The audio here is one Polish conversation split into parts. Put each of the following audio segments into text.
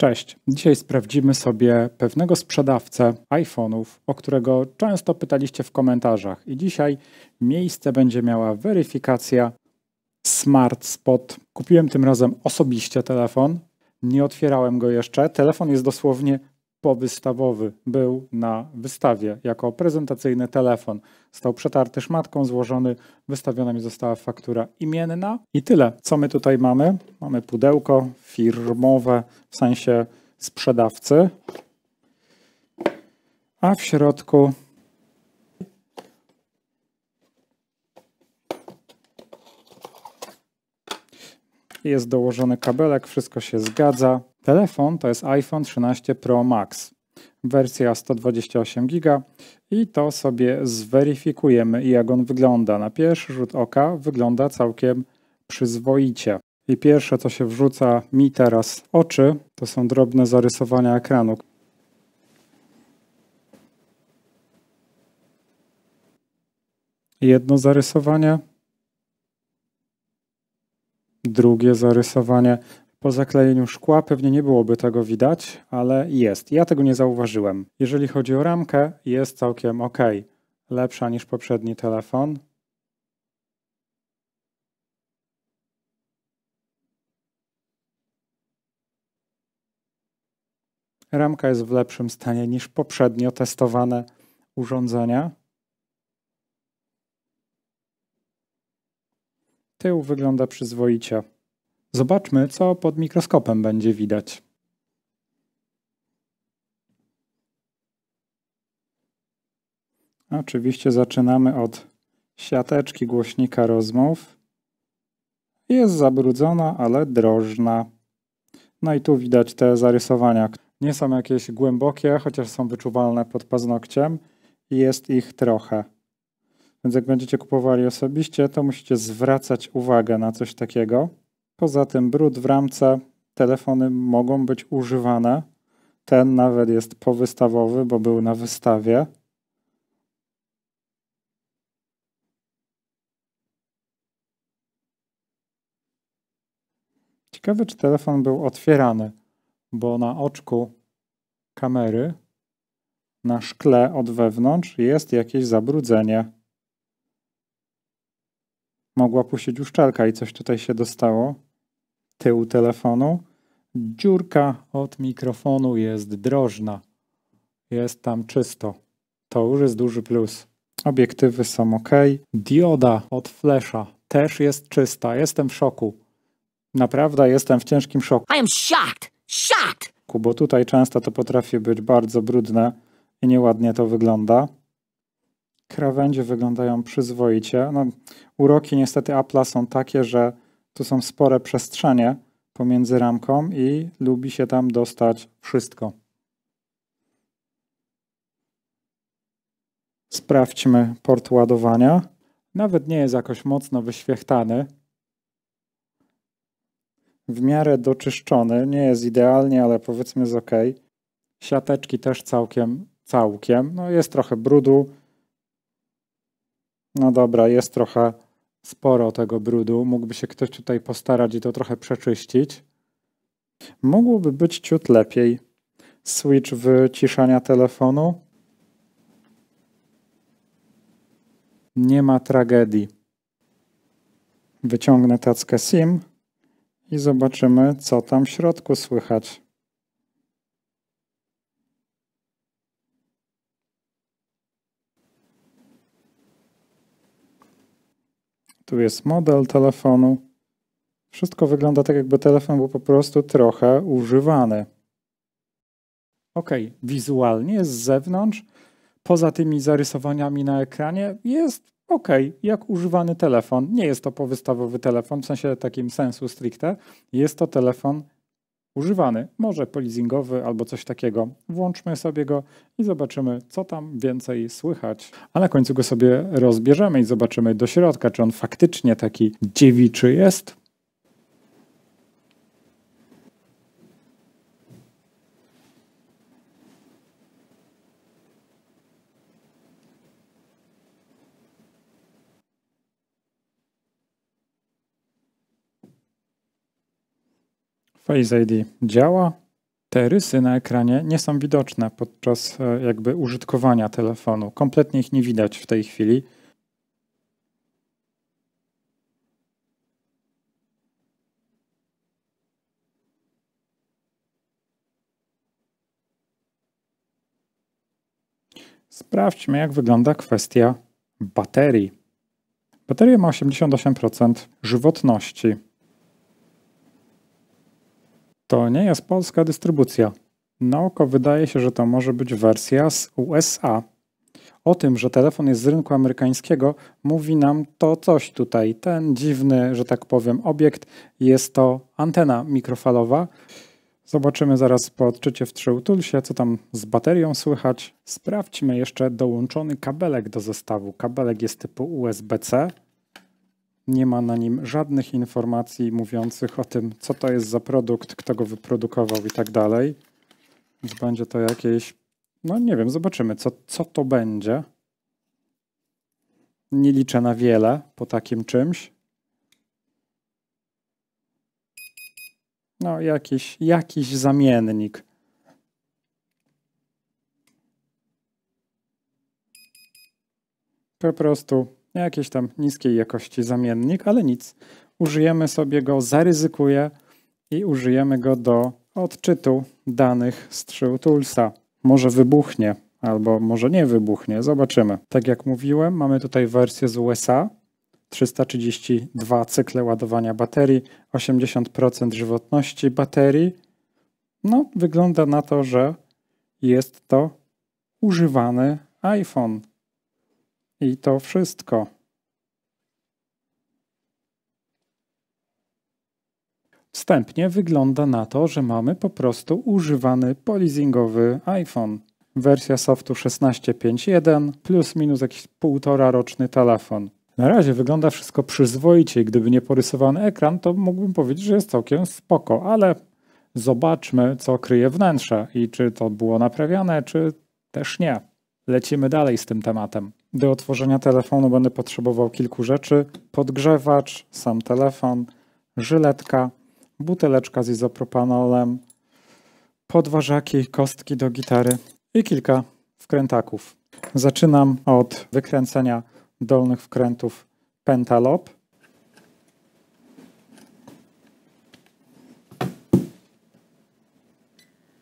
Cześć. Dzisiaj sprawdzimy sobie pewnego sprzedawcę iPhone'ów, o którego często pytaliście w komentarzach. I dzisiaj miejsce będzie miała weryfikacja Smart Spot. Kupiłem tym razem osobiście telefon. Nie otwierałem go jeszcze. Telefon jest dosłownie powystawowy. Był na wystawie jako prezentacyjny telefon. Stał przetarty szmatką, złożony. Wystawiona mi została faktura imienna. I tyle. Co my tutaj mamy? Mamy pudełko firmowe, w sensie sprzedawcy. A w środku jest dołożony kabelek, wszystko się zgadza. Telefon to jest iPhone 13 Pro Max, wersja 128 GB i to sobie zweryfikujemy jak on wygląda. Na pierwszy rzut oka wygląda całkiem przyzwoicie. I pierwsze co się wrzuca mi teraz oczy to są drobne zarysowania ekranu. Jedno zarysowanie, drugie zarysowanie. Po zaklejeniu szkła pewnie nie byłoby tego widać, ale jest. Ja tego nie zauważyłem. Jeżeli chodzi o ramkę, jest całkiem ok. Lepsza niż poprzedni telefon. Ramka jest w lepszym stanie niż poprzednio testowane urządzenia. Tył wygląda przyzwoicie. Zobaczmy, co pod mikroskopem będzie widać. Oczywiście zaczynamy od siateczki głośnika rozmów. Jest zabrudzona, ale drożna. No i tu widać te zarysowania. Nie są jakieś głębokie, chociaż są wyczuwalne pod paznokciem. Jest ich trochę. Więc jak będziecie kupowali osobiście, to musicie zwracać uwagę na coś takiego. Poza tym brud w ramce, telefony mogą być używane. Ten nawet jest powystawowy, bo był na wystawie. Ciekawe, czy telefon był otwierany, bo na oczku kamery, na szkle od wewnątrz jest jakieś zabrudzenie mogła puścić uszczelka i coś tutaj się dostało. Tył telefonu. Dziurka od mikrofonu jest drożna. Jest tam czysto. To już jest duży plus. Obiektywy są ok. Dioda od flasha też jest czysta. Jestem w szoku. Naprawdę jestem w ciężkim szoku. I am shocked. Shocked. Bo tutaj często to potrafi być bardzo brudne i nieładnie to wygląda. Krawędzie wyglądają przyzwoicie. No, uroki niestety Apple'a są takie, że tu są spore przestrzenie pomiędzy ramką i lubi się tam dostać wszystko. Sprawdźmy port ładowania. Nawet nie jest jakoś mocno wyświechtany. W miarę doczyszczony. Nie jest idealnie, ale powiedzmy jest ok. Siateczki też całkiem, całkiem. No jest trochę brudu, no dobra, jest trochę sporo tego brudu. Mógłby się ktoś tutaj postarać i to trochę przeczyścić. Mogłoby być ciut lepiej. Switch wyciszania telefonu. Nie ma tragedii. Wyciągnę tackę SIM i zobaczymy, co tam w środku słychać. Tu jest model telefonu. Wszystko wygląda tak, jakby telefon był po prostu trochę używany. Ok, wizualnie z zewnątrz, poza tymi zarysowaniami na ekranie, jest ok, jak używany telefon. Nie jest to powystawowy telefon, w sensie takim sensu stricte. Jest to telefon używany, może polizingowy albo coś takiego. Włączmy sobie go i zobaczymy, co tam więcej słychać. A na końcu go sobie rozbierzemy i zobaczymy do środka, czy on faktycznie taki dziewiczy jest. Face ID działa. Te rysy na ekranie nie są widoczne podczas e, jakby użytkowania telefonu. Kompletnie ich nie widać w tej chwili. Sprawdźmy, jak wygląda kwestia baterii. Bateria ma 88% żywotności. To nie jest polska dystrybucja. Na oko wydaje się, że to może być wersja z USA. O tym, że telefon jest z rynku amerykańskiego, mówi nam to coś tutaj. Ten dziwny, że tak powiem, obiekt jest to antena mikrofalowa. Zobaczymy zaraz po odczycie w TrueToolsie, co tam z baterią słychać. Sprawdźmy jeszcze dołączony kabelek do zestawu. Kabelek jest typu USB-C. Nie ma na nim żadnych informacji mówiących o tym, co to jest za produkt, kto go wyprodukował i tak dalej. Więc będzie to jakieś, no nie wiem, zobaczymy, co, co to będzie. Nie liczę na wiele po takim czymś. No, jakiś, jakiś zamiennik. Po prostu jakiś tam niskiej jakości zamiennik, ale nic. Użyjemy sobie go, zaryzykuję i użyjemy go do odczytu danych z Toolsa. Może wybuchnie, albo może nie wybuchnie, zobaczymy. Tak jak mówiłem, mamy tutaj wersję z USA, 332 cykle ładowania baterii, 80% żywotności baterii. No, wygląda na to, że jest to używany iPhone. I to wszystko. Wstępnie wygląda na to, że mamy po prostu używany polizingowy iPhone. Wersja softu 16.5.1 plus minus jakiś półtora roczny telefon. Na razie wygląda wszystko przyzwoicie i gdyby nie porysowany ekran, to mógłbym powiedzieć, że jest całkiem spoko, ale zobaczmy, co kryje wnętrze i czy to było naprawiane, czy też nie. Lecimy dalej z tym tematem. Do otworzenia telefonu będę potrzebował kilku rzeczy: podgrzewacz, sam telefon, żyletka, buteleczka z izopropanolem, podważaki, kostki do gitary i kilka wkrętaków. Zaczynam od wykręcenia dolnych wkrętów Pentalop.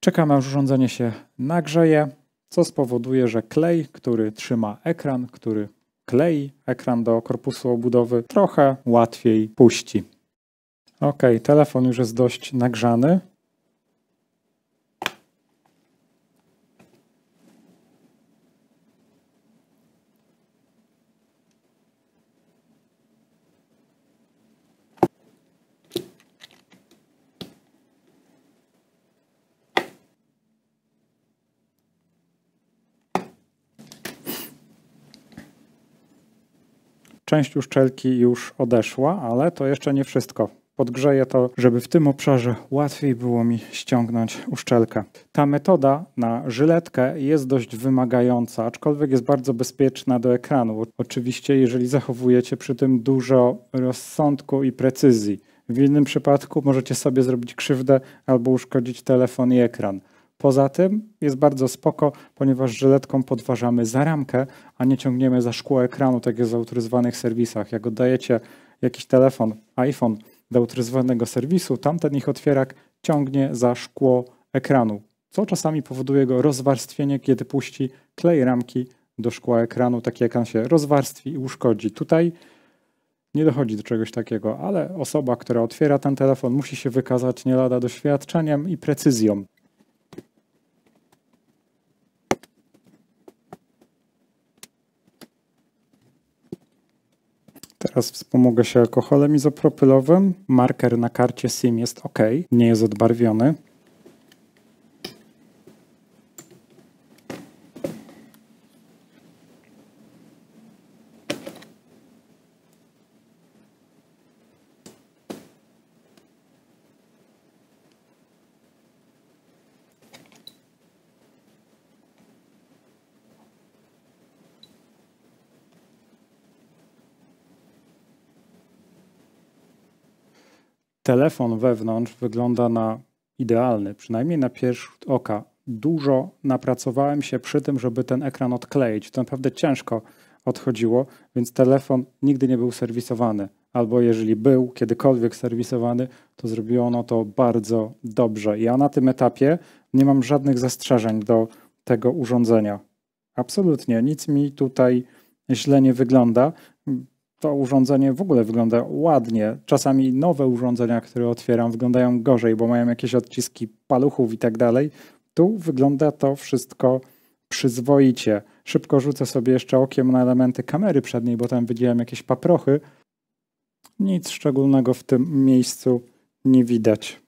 Czekamy aż urządzenie się nagrzeje, co spowoduje, że klej, który trzyma ekran, który klei ekran do korpusu obudowy, trochę łatwiej puści. Ok, telefon już jest dość nagrzany. Część uszczelki już odeszła, ale to jeszcze nie wszystko. Podgrzeję to, żeby w tym obszarze łatwiej było mi ściągnąć uszczelkę. Ta metoda na żyletkę jest dość wymagająca, aczkolwiek jest bardzo bezpieczna do ekranu. Oczywiście, jeżeli zachowujecie przy tym dużo rozsądku i precyzji. W innym przypadku możecie sobie zrobić krzywdę albo uszkodzić telefon i ekran. Poza tym jest bardzo spoko, ponieważ żyletką podważamy za ramkę, a nie ciągniemy za szkło ekranu, tak jak w autoryzowanych serwisach. Jak oddajecie jakiś telefon, iPhone do autoryzowanego serwisu, tamten ich otwierak ciągnie za szkło ekranu, co czasami powoduje go rozwarstwienie, kiedy puści klej ramki do szkła ekranu, taki ekran się rozwarstwi i uszkodzi. Tutaj nie dochodzi do czegoś takiego, ale osoba, która otwiera ten telefon, musi się wykazać nie lada doświadczeniem i precyzją. Teraz wspomogę się alkoholem izopropylowym. Marker na karcie SIM jest ok, nie jest odbarwiony. Telefon wewnątrz wygląda na idealny, przynajmniej na pierwszy rzut oka. Dużo napracowałem się przy tym, żeby ten ekran odkleić. To naprawdę ciężko odchodziło, więc telefon nigdy nie był serwisowany. Albo jeżeli był kiedykolwiek serwisowany, to zrobiło ono to bardzo dobrze. Ja na tym etapie nie mam żadnych zastrzeżeń do tego urządzenia. Absolutnie, nic mi tutaj źle nie wygląda. To urządzenie w ogóle wygląda ładnie. Czasami nowe urządzenia, które otwieram, wyglądają gorzej, bo mają jakieś odciski paluchów i tak dalej. Tu wygląda to wszystko przyzwoicie. Szybko rzucę sobie jeszcze okiem na elementy kamery przedniej, bo tam widziałem jakieś paprochy. Nic szczególnego w tym miejscu nie widać.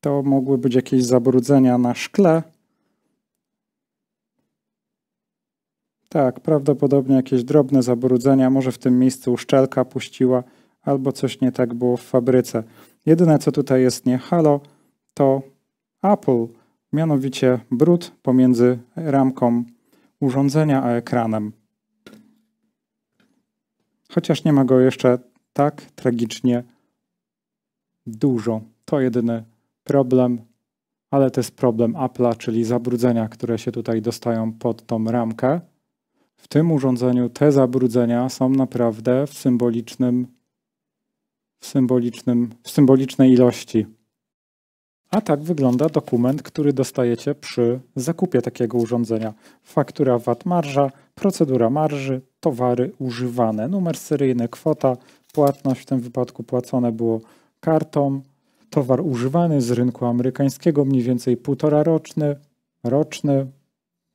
To mogły być jakieś zabrudzenia na szkle. Tak, prawdopodobnie jakieś drobne zabrudzenia. Może w tym miejscu uszczelka puściła, albo coś nie tak było w fabryce. Jedyne, co tutaj jest nie halo, to Apple, mianowicie brud pomiędzy ramką urządzenia a ekranem. Chociaż nie ma go jeszcze tak tragicznie dużo. To jedyny problem, ale to jest problem Apple'a, czyli zabrudzenia, które się tutaj dostają pod tą ramkę. W tym urządzeniu te zabrudzenia są naprawdę w symbolicznym, w symbolicznym, w symbolicznej ilości. A tak wygląda dokument, który dostajecie przy zakupie takiego urządzenia. Faktura VAT marża, procedura marży, towary używane, numer seryjny, kwota, płatność w tym wypadku płacone było kartą, towar używany z rynku amerykańskiego, mniej więcej półtora roczny, roczny,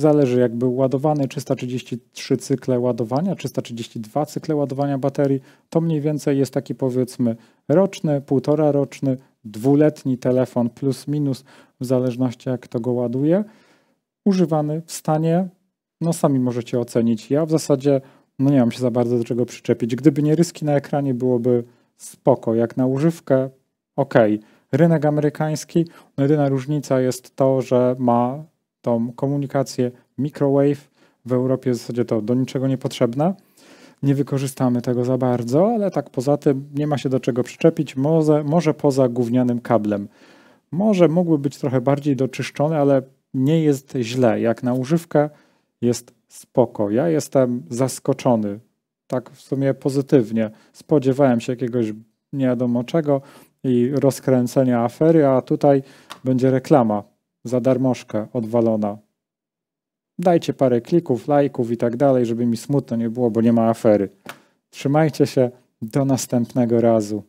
zależy jak był ładowany, 333 cykle ładowania, 332 cykle ładowania baterii, to mniej więcej jest taki powiedzmy roczny, półtora roczny, dwuletni telefon plus minus, w zależności jak to go ładuje, używany w stanie, no sami możecie ocenić. Ja w zasadzie, no nie mam się za bardzo do czego przyczepić. Gdyby nie ryski na ekranie, byłoby spoko. Jak na używkę, ok. Rynek amerykański, no jedyna różnica jest to, że ma tą komunikację microwave. W Europie w zasadzie to do niczego niepotrzebne nie wykorzystamy tego za bardzo, ale tak poza tym nie ma się do czego przyczepić, może, może poza gównianym kablem. Może mógłby być trochę bardziej doczyszczony, ale nie jest źle. Jak na używkę jest spoko. Ja jestem zaskoczony, tak w sumie pozytywnie. Spodziewałem się jakiegoś nie wiadomo czego i rozkręcenia afery, a tutaj będzie reklama za darmożkę odwalona dajcie parę klików, lajków i tak dalej, żeby mi smutno nie było, bo nie ma afery. Trzymajcie się, do następnego razu.